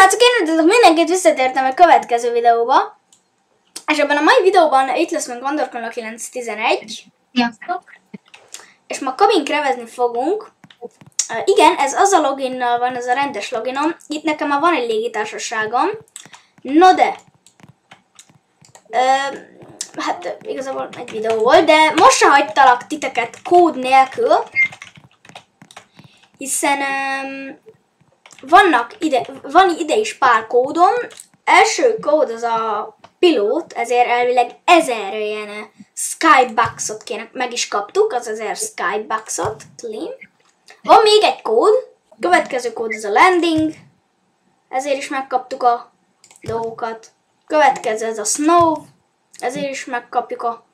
srácok, én üdvözlök mindenkit, visszatértem a következő videóba. És ebben a mai videóban itt lesz meg Vandorkon 911. Sziasztok! És ma kabin krevezni fogunk. Uh, igen, ez az a loginnal van, ez a rendes loginom. Itt nekem már van egy légitársaságom. No de... Uh, hát igazából egy videó volt, de most se hagytalak titeket kód nélkül. Hiszen um, vannak ide, van ide is pár kódom. Első kód az a pilót, ezért elvileg ezer ilyen skybucksot kéne, meg is kaptuk, az ezer skybucksot, clean. Van még egy kód, következő kód az a landing, ezért is megkaptuk a dolgokat. Következő ez a snow, ezért is megkapjuk a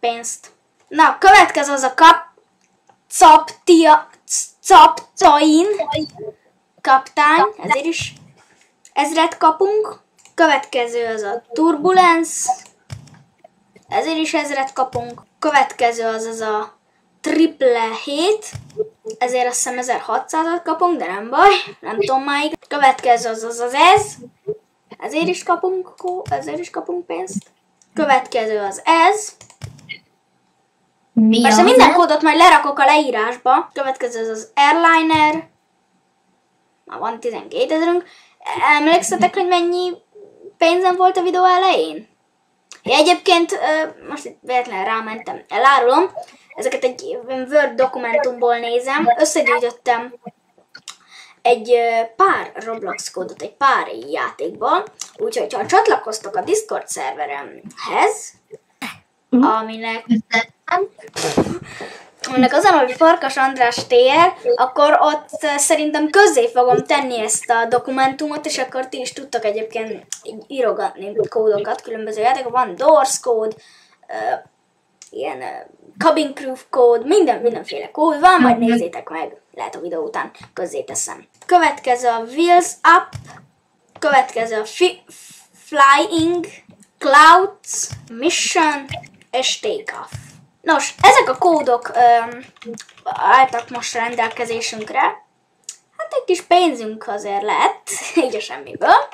pénzt. Na, következő az a kap, captia, captain, kaptány, ezért is ezret kapunk. Következő az a turbulence, ezért is ezret kapunk. Következő az az a triple 7, ezért azt hiszem 1600-at kapunk, de nem baj, nem tudom máig. Következő az az az ez, ezért is kapunk, ezért is kapunk pénzt. Következő az ez. Mi Persze minden kódot majd lerakok a leírásba. Következő az az airliner. Már van 12 ezerünk. Emlékszetek, hogy mennyi pénzem volt a videó elején? Ja, egyébként most itt véletlenül rámentem, elárulom. Ezeket egy Word dokumentumból nézem. Összegyűjtöttem egy pár Roblox kódot, egy pár játékból. Úgyhogy ha csatlakoztok a Discord szerveremhez, aminek aminek azon, hogy Farkas András TR, akkor ott szerintem közzé fogom tenni ezt a dokumentumot, és akkor ti is tudtok egyébként írogatni kódokat, különböző játékok. Van Doors kód, uh, ilyen uh, Cabin Crew kód, minden, mindenféle kód van, majd nézzétek meg, lehet a videó után közzé teszem. Következő a Wheels Up, következő a fi- Flying, Clouds, Mission és Takeoff. Nos, ezek a kódok öm, álltak most rendelkezésünkre. Hát egy kis pénzünk azért lett, így a semmiből.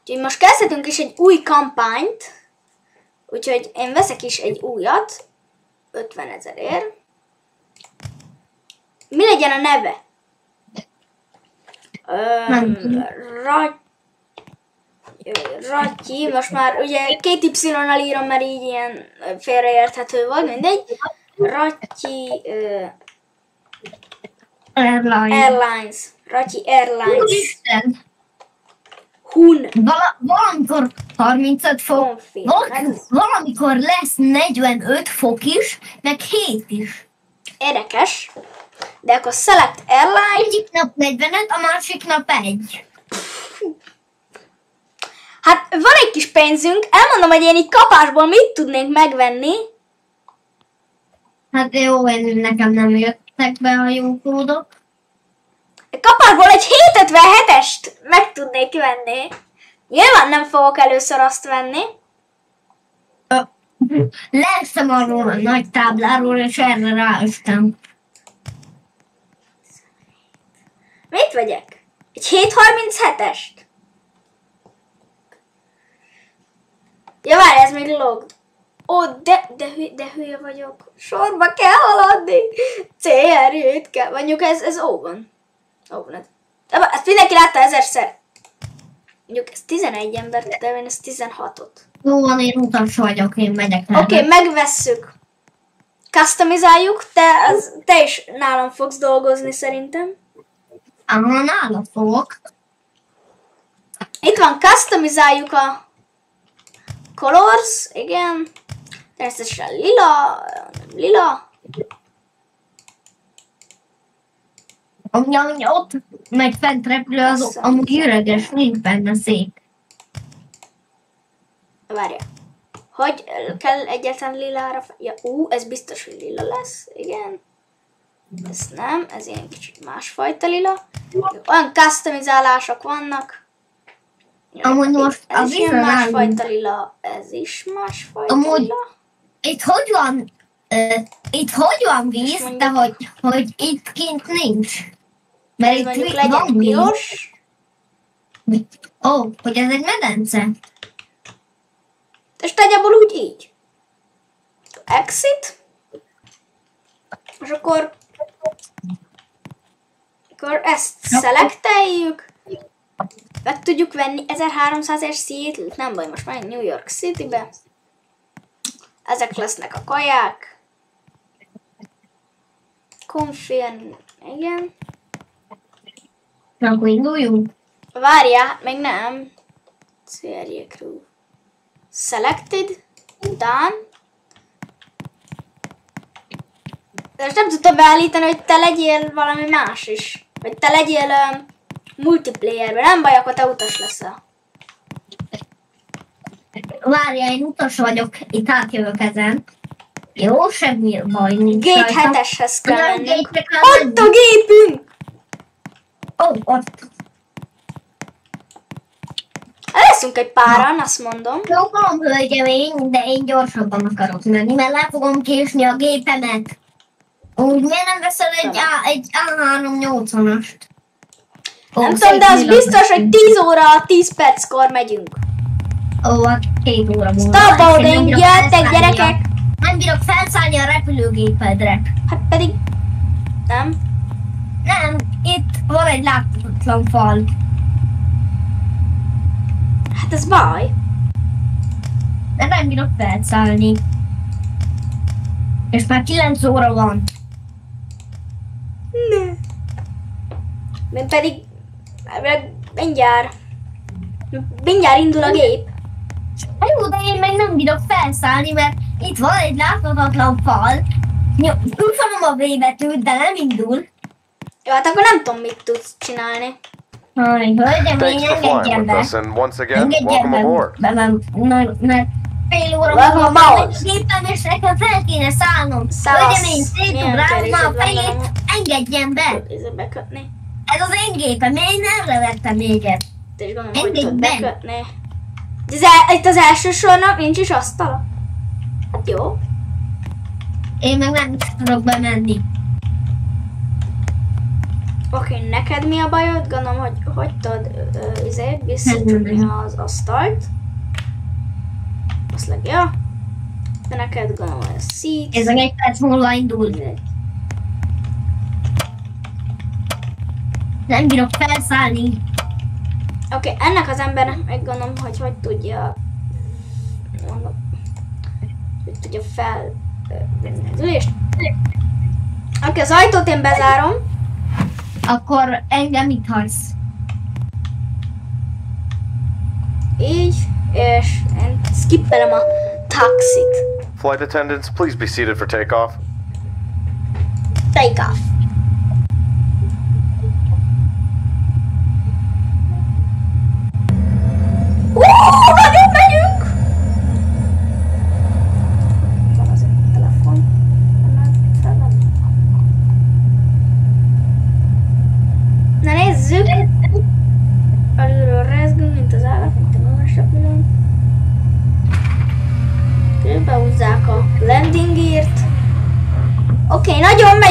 Úgyhogy most kezdhetünk is egy új kampányt. Úgyhogy én veszek is egy újat. 50 ezerért. Mi legyen a neve? Öm, tudom. Ratyi, most már ugye két Y-nal írom, mert így ilyen félreérthető volt, mindegy. Ratyi uh, Airline. Airlines. Ratyi Airlines. Úristen! Hun. Vala, valamikor 35 fok, val- valamikor lesz 45 fok is, meg 7 is. Érdekes. De akkor Select Airline. Egyik nap 45, a másik nap egy. Hát van egy kis pénzünk. Elmondom, hogy én így kapásból mit tudnék megvenni. Hát jó, én nekem nem jöttek be a jó kódok. Kapásból egy 757-est meg tudnék venni. Nyilván nem fogok először azt venni. Leszem arról a nagy tábláról, és erre ráöstem. Mit vegyek? Egy 737-est? Ja, várj, ez még log. Ó, de, de, hülye, de hülye vagyok. Sorba kell haladni. CR-jét kell. Mondjuk ez, ez ó van. Ó van. ezt mindenki látta ezerszer. Mondjuk ez 11 ember, de én ez 16-ot. Jó van, én utas vagyok, én megyek Oké, okay, megvesszük. Customizáljuk, te, az, te is nálam fogsz dolgozni szerintem. Ám nála fogok. Itt van, customizáljuk a colors, igen. Természetesen lila, nem lila. Ami, ami ott meg fent repülő, az amúgy üreges, nincs benne szék. Várja. Hogy kell egyetlen lilára? Ja, ú, ez biztos, hogy lila lesz, igen. Ez nem, ez ilyen kicsit másfajta lila. Olyan customizálások vannak. Amúgy most ez az is ilyen másfajta lila, ez is másfajta Amúgy- lila. Itt hogy van, uh, itt hogy van víz, mondjuk- de hogy, hogy itt kint nincs. Mert itt mondjuk legyen van víz. piros. Ó, oh, hogy ez egy medence? És nagyjából úgy így. Exit. És akkor akkor ezt szelekteljük. Meg tudjuk venni 1300-es Seattle, nem baj, most már New York City-be. Ezek lesznek a kaják. Confirm, igen. Na, akkor induljunk. Várjál, még nem. CRJ Crew. Selected. Done. De most nem tudtam beállítani, hogy te legyél valami más is. Hogy te legyél um, multiplayerben. Nem baj, akkor te utas leszel. Várja, én utas vagyok, itt átjövök ezen. Jó, semmi baj nincs Gate rajta. 7-eshez kell mennünk. Ott a gépünk! Ó, ott. Leszünk egy páran, azt mondom. Jogom, hölgyem, én, de én gyorsabban akarok menni, mert le fogom késni a gépemet. Úgy miért nem veszel egy, A, egy A380-ast? Ó, Nem tudom, de az biztos, hogy 10 óra, 10 perckor megyünk. Ó, hát két óra múlva. Nem bírok jöttek felszállni a- gyerekek! Nem bírok felszállni a repülőgépedre. Hát pedig... Nem? Nem, itt van egy láthatatlan fal. Hát ez baj. De nem bírok felszállni. És már 9 óra van. Ne. Én pedig... elvileg Mindjárt... Mindjárt indul a gép. Jó, de én meg nem bírok felszállni, mert itt van egy láthatatlan fal. Nyomom a V betűt, de nem indul. Jó, hát akkor nem tudom, mit tudsz csinálni. Hölgyem, én engedjen be. Engedjen welcome be, mert fél óra Welcome múlva gépem, és nekem fel kéne szállnom. Hölgyem, én Milyen szétugrálom a fejét, van? engedjen be. Ezzel bekötni. Ez az én gépem, én erre vettem négyet. Te is gondolom, hogy be. bekötni. El, itt az első sornak nincs is asztala. Hát jó. Én meg nem tudok bemenni. Oké, neked mi a bajod? Gondolom, hogy hogy tudod ö, izé, visszacsukni az asztalt. Azt legja. De neked gondolom, a seat. Ez meg egy perc múlva indul. Nem bírok felszállni. Oké, ennek az embernek meg gondolom, hogy hogy tudja mondom, hogy tudja fel az ülést. Oké, az ajtót én bezárom. Akkor engem itt hagysz. Így, és én skippelem a taxit. Flight attendants, please be seated for takeoff. Take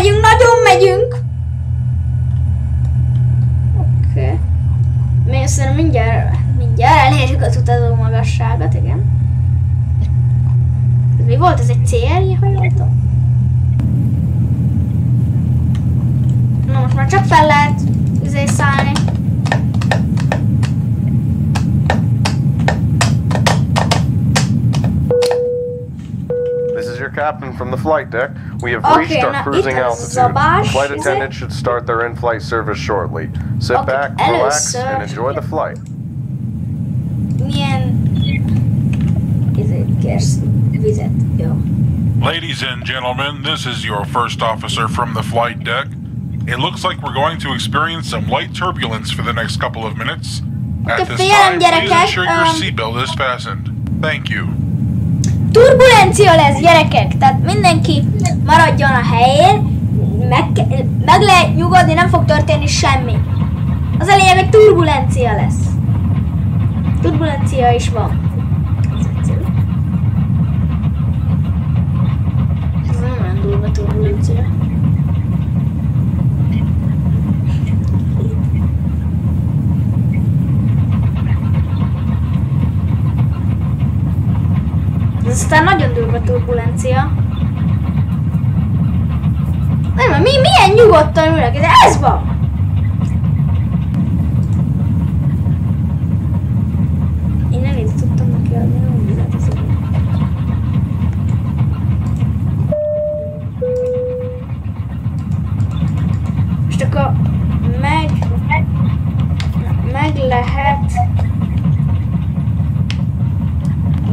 megyünk, nagyon megyünk! Oké. Okay. Mi szerintem mindjárt, mindjárt elérjük az utazó magasságot, igen. Mi volt? Ez egy CRJ hajlító? Na most már csak fel lehet izé szállni. Captain from the flight deck. We have Okay, reached our cruising altitude. Zabás, The flight is attendant should start their in-flight service shortly. Sit Okay, back, hello, relax, sir. and enjoy the flight. Milyen... Izé, kérsz vizet. Jó. Ladies and gentlemen, this is your first officer from the flight deck. It looks like we're going to experience some light turbulence for the next couple of minutes. At Okay, this time, please ensure your um, seatbelt is fastened. Thank you. Turbulencia lesz, gyerekek! Tehát mindenki maradjon a helyén, meg, meg lehet nyugodni, nem fog történni semmi. Az lényeg, hogy turbulencia lesz. Turbulencia is van. Ez nem olyan durva turbulencia. Aztán nagyon durva turbulencia. Nem, mi, milyen nyugodtan de ez van! Én nem így tudtam neki adni, nem úgy lehet ez így. Most akkor meg, meg lehet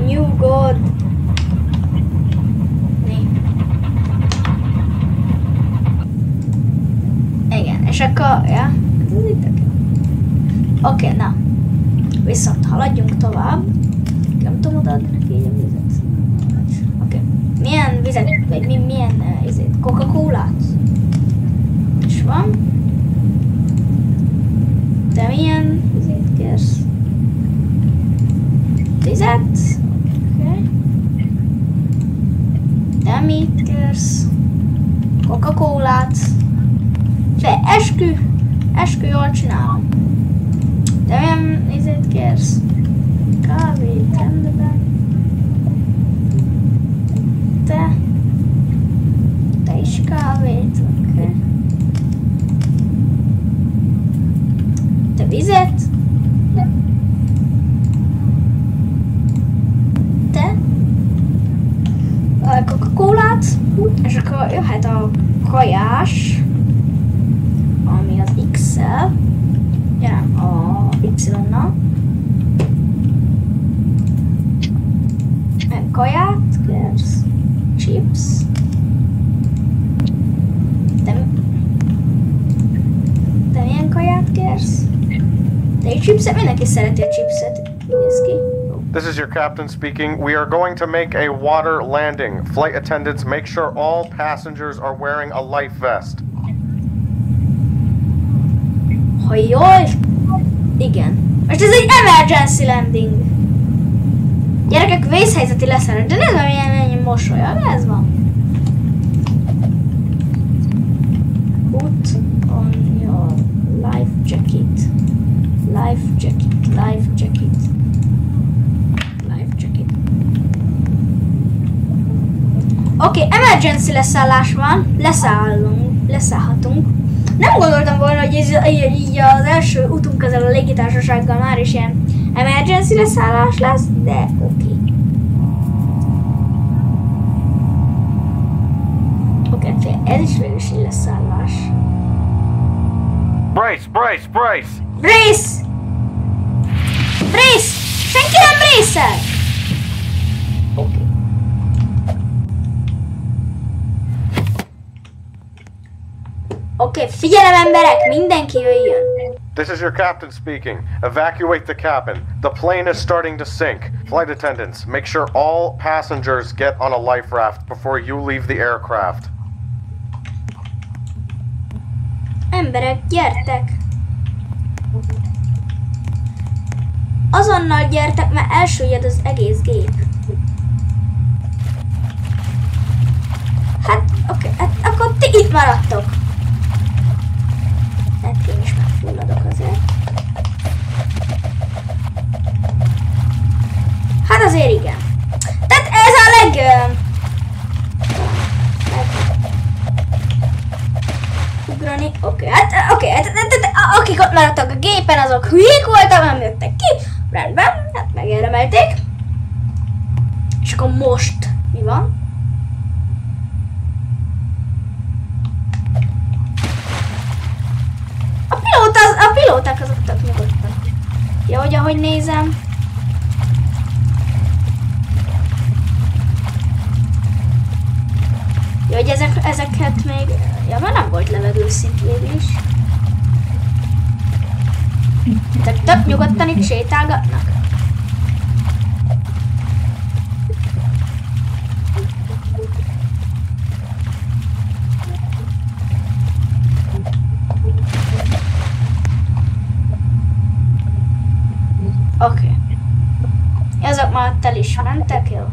nyugodni. Igen, és akkor, ja, hát ez itt tök jó. Oké, okay, na. Viszont haladjunk tovább. Nem tudom odaadni neki így a vizet. Oké. Okay. Milyen vizet, vagy mi, milyen uh, izét? Coca-Colát? És van. Te milyen vizet kérsz? Vizet? Oké. Okay. Mit kérsz? Coca-Colát? Fe, eskü, eskü jól csinálom. De olyan izét kérsz? Kávét, rendben. Te. Te is kávét, oké. Okay. Te vizet? Te? Coca-Colát? És akkor jöhet a kajás, egy chipset? Mindenki szereti a chipset. Néz ki. This is your captain speaking. We are going to make a water landing. Flight attendants, make sure all passengers are wearing a life vest. Ha jól... Igen. Most ez egy emergency landing. Gyerekek, vészhelyzeti leszállás. De meg, milyen ennyi mosolya. Ez van. Emergency leszállás van. Leszállunk. Leszállhatunk. Nem gondoltam volna, hogy ez, így, az első utunk ezzel a légitársasággal már is ilyen emergency leszállás lesz, de oké. Okay. Oké, okay, ez is végül is leszállás. Brace, brace, brace! Brace! Brace! Senki nem brace Oké, okay, figyelem emberek, mindenki jöjjön. This is your captain speaking. Evacuate the cabin. The plane is starting to sink. Flight attendants, make sure all passengers get on a life raft before you leave the aircraft. Emberek, gyertek! Azonnal gyertek, mert elsüllyed az egész gép. Hát, oké, okay, hát akkor ti itt maradtok. Hát én is megfulladok azért. Hát azért igen. Tehát ez a leg... ö, Ugrani, oké, hát oké, hát, hát, hát, akik ott maradtak a gépen, azok hülyék voltak, nem jöttek ki. Rendben, hát megérdemelték. És akkor most mi van? A pilóta, a pilóták azok tök nyugodtak. Ja, hogy ahogy nézem. Ja, hogy ezek, ezeket még... Ja, már nem volt levegőszint végül is. Tehát tök nyugodtan itt sétálgatnak. Azok már ott el is mentek, jó?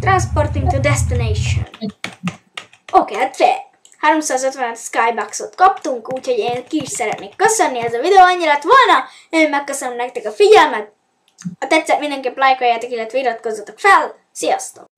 Transporting to destination. Oké, okay, hát fél. 350 Skybucksot kaptunk, úgyhogy én ki is szeretnék köszönni ez a videó, annyira lett volna. Én megköszönöm nektek a figyelmet. Ha tetszett, mindenképp lájkoljátok, illetve iratkozzatok fel. Sziasztok!